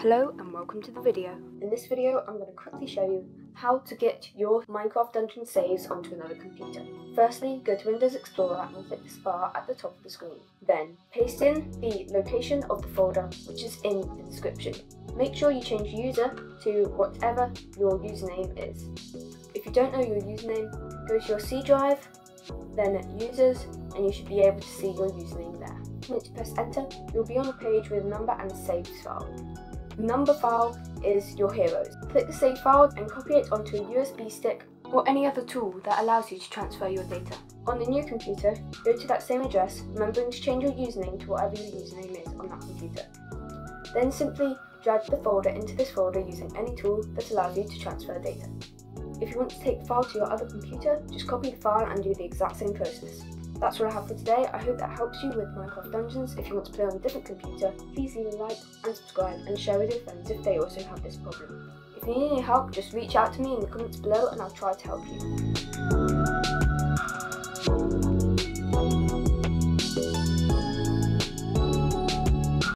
Hello and welcome to the video. In this video I'm going to quickly show you how to get your Minecraft Dungeon saves onto another computer. Firstly, go to Windows Explorer and click this bar at the top of the screen. Then, paste in the location of the folder which is in the description. Make sure you change user to whatever your username is. If you don't know your username, go to your C drive, then users, and you should be able to see your username there. When you press enter, you'll be on a page with a number and a saves file. Number file is your heroes. Click the save file and copy it onto a USB stick or any other tool that allows you to transfer your data. On the new computer, go to that same address, remembering to change your username to whatever your username is on that computer. Then simply drag the folder into this folder using any tool that allows you to transfer data. If you want to take the file to your other computer, just copy the file and do the exact same process. That's what I have for today. I hope that helps you with Minecraft Dungeons. If you want to play on a different computer, please leave a like and subscribe and share with your friends if they also have this problem. If you need any help, just reach out to me in the comments below and I'll try to help you.